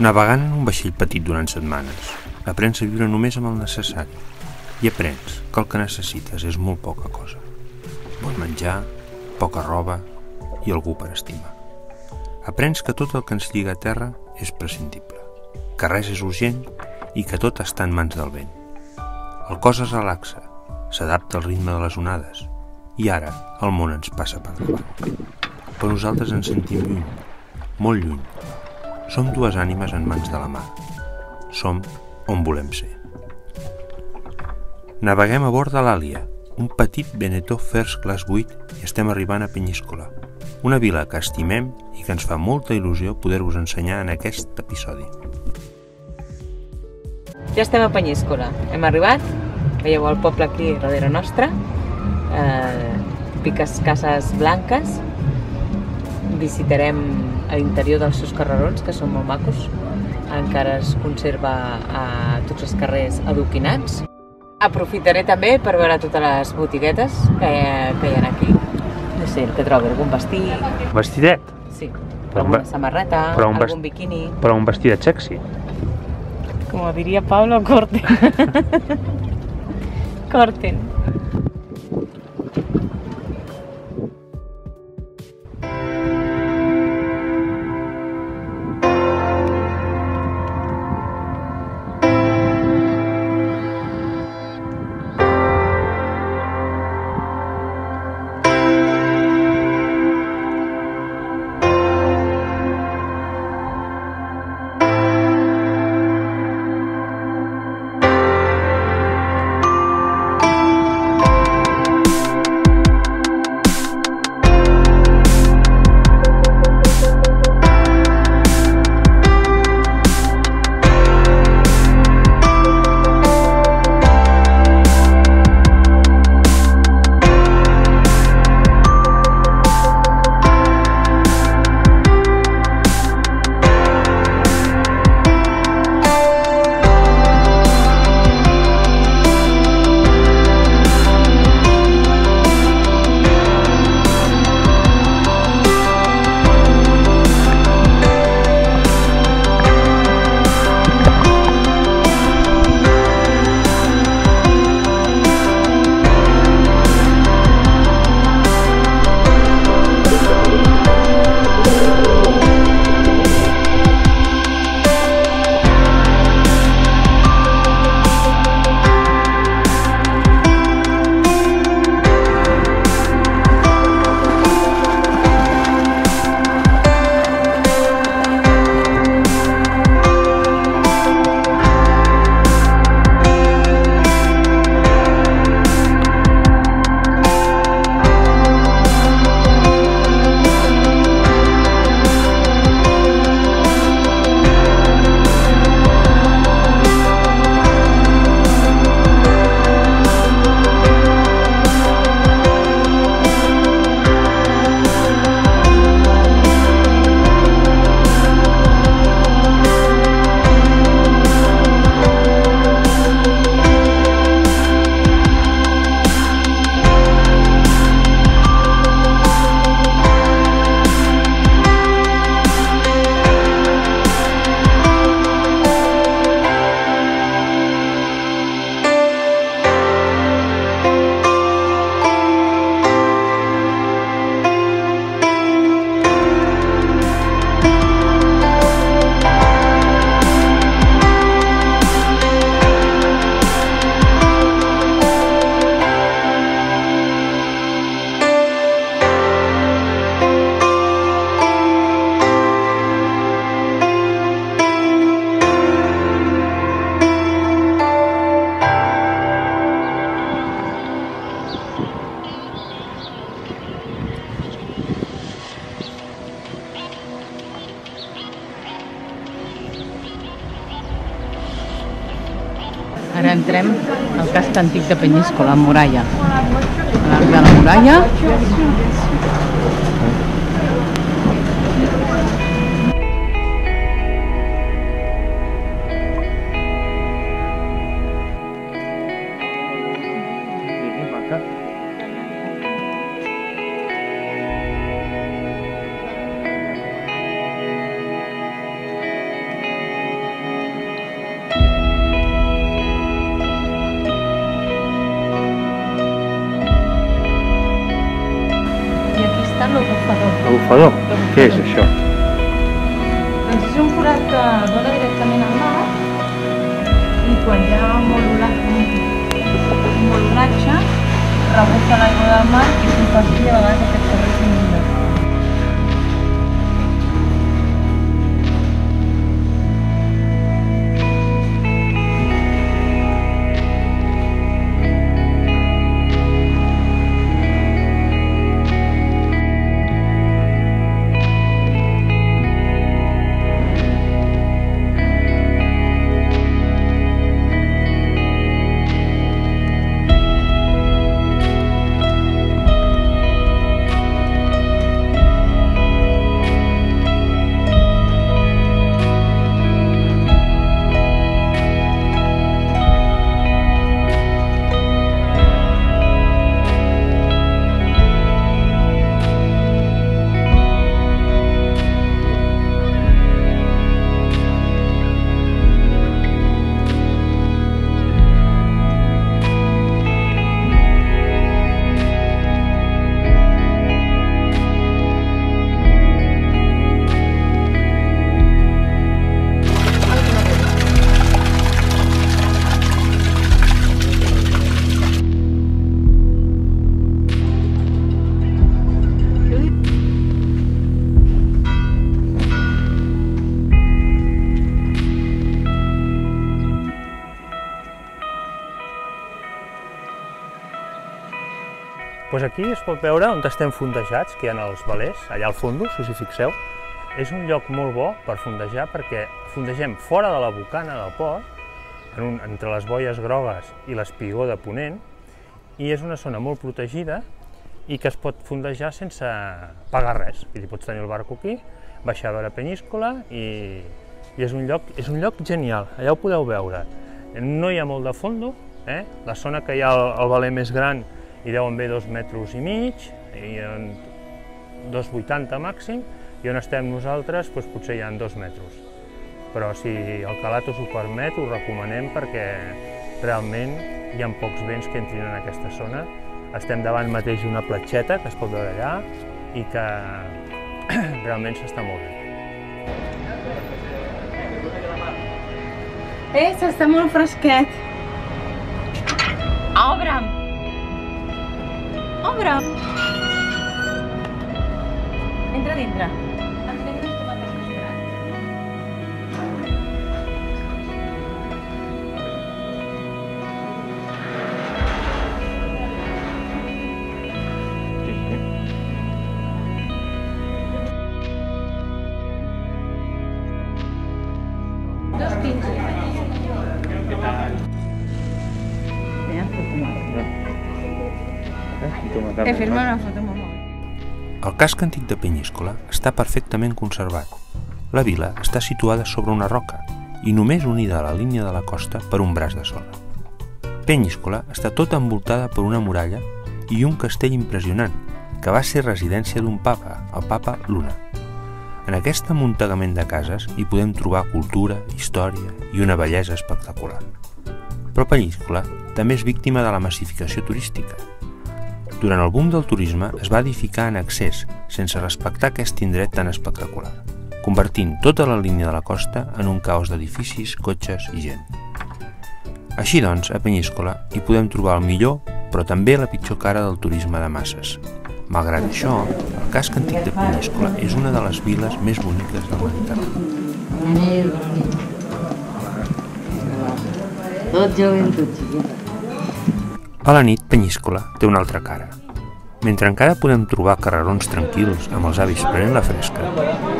Navegant en un vaixell petit durant setmanes, aprens a viure només amb el necessari i aprens que el que necessites és molt poca cosa. Bon menjar, poca roba i algú per estimar. Aprens que tot el que ens lliga a terra és prescindible, que res és urgent i que tot està en mans del vent. El cos es relaxa, s'adapta al ritme de les onades i ara el món ens passa per davant. Però nosaltres ens sentim lluny, molt lluny. Som dues ànimes en mans de la mà. Som on volem ser. Naveguem a bord de l'Àlia, un petit Benetó First Class 8 i estem arribant a Penyíscola, una vila que estimem i que ens fa molta il·lusió poder-vos ensenyar en aquest episodi. Ja estem a Penyíscola. Hem arribat, veieu el poble aquí darrere nostra, eh, piques cases blanques, visitarem a l'interior dels seus carrerons, que són molt macos, encara es conserva a tots els carrers adoquinats. Aprofitaré també per veure totes les botiguetes que, que hi ha aquí. No sé, el que trobi, algun vestit, Vestidet? sí, Però un alguna samarreta, però un algun biquini. Però un vestidet sexy. Como diría Pablo, corten. corten. Ara entrem al casc antic de Penyíscola, a Muralla. L'arc de la muralla. Bufador. Què és això? Doncs és un forat que dona directament al mar i quan hi ha molt olatge, molt olatge rebussa l'aigua del mar i si per aquí a vegades aquest aquí es pot veure on estem fondejats, que hi ha els valers, allà al fons, si us hi fixeu. És un lloc molt bo per fondejar perquè fondegem fora de la bocana del port, en un, entre les boies grogues i l'espigó de Ponent, i és una zona molt protegida i que es pot fondejar sense pagar res. Vull dir, pots tenir el barco aquí, baixar a veure Penyíscola i, i és, un lloc, és un lloc genial, allà ho podeu veure. No hi ha molt de fondo, eh? la zona que hi ha el, el valer més gran hi deuen haver dos metres i mig, i en 2,80 màxim, i on estem nosaltres doncs, potser hi ha dos metres. Però si el calat us ho permet, ho recomanem perquè realment hi ha pocs vents que entrin en aquesta zona. Estem davant mateix d'una platgeta que es pot veure allà i que realment s'està molt bé. Eh, s'està molt fresquet. Obre'm! ombra. Entra, entra. Eh, firma una foto amb el casc antic de Penyíscola està perfectament conservat. La vila està situada sobre una roca i només unida a la línia de la costa per un braç de sorra. Penyíscola està tota envoltada per una muralla i un castell impressionant, que va ser residència d'un papa, el papa Luna. En aquest amuntegament de cases hi podem trobar cultura, història i una bellesa espectacular. Però Penyíscola també és víctima de la massificació turística, durant el boom del turisme es va edificar en excés, sense respectar aquest indret tan espectacular, convertint tota la línia de la costa en un caos d'edificis, cotxes i gent. Així doncs, a Penyíscola hi podem trobar el millor, però també la pitjor cara del turisme de masses. Malgrat això, el casc antic de Penyíscola és una de les viles més boniques del Mediterrani. Tot joventut, xiqueta. A la nit, Penyíscola té una altra cara. Mentre encara podem trobar carrerons tranquils amb els avis prenent la fresca,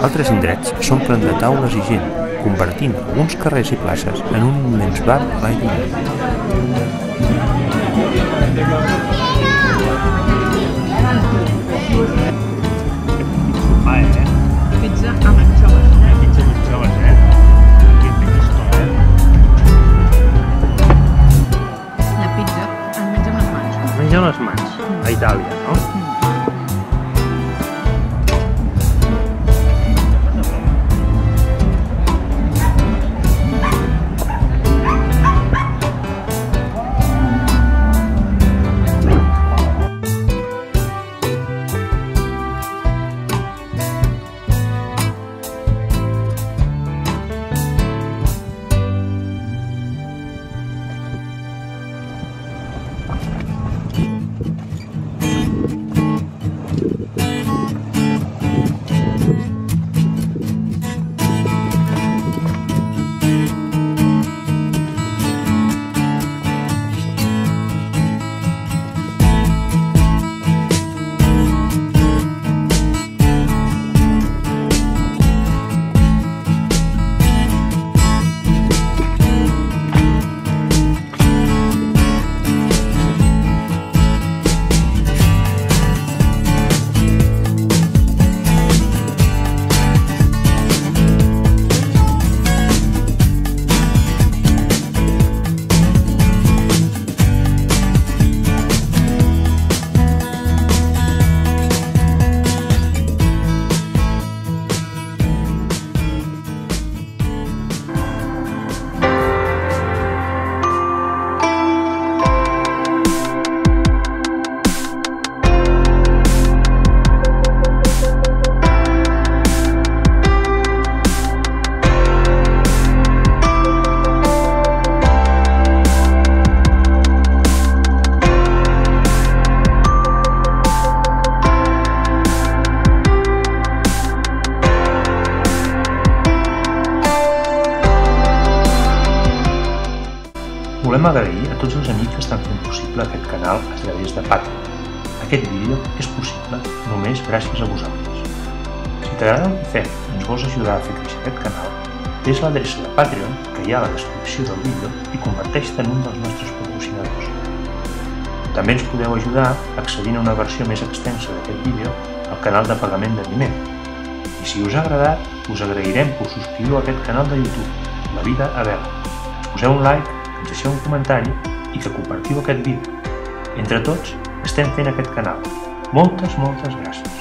altres indrets s'omplen de taules i gent, convertint alguns carrers i places en un immens bar a l'aire lliure. Pizza amb anxoves. Mans. Menja les mans, a Itàlia, no? Volem agrair a tots els amics que estan fent possible aquest canal a través de Patreon. Aquest vídeo és possible només gràcies a vosaltres. Si t'agrada el que fem i ens vols ajudar a fer créixer aquest canal, Ves l'adreça de Patreon que hi ha a la descripció del vídeo i converteix-te en un dels nostres patrocinadors. També ens podeu ajudar accedint a una versió més extensa d'aquest vídeo al canal de pagament de Vimeo. I si us ha agradat, us agrairem que us subscriviu a aquest canal de YouTube, La Vida a Vela. Ens poseu un like, deixeu un comentari i que compartiu aquest vídeo. Entre tots, estem fent aquest canal. Moltes, moltes gràcies.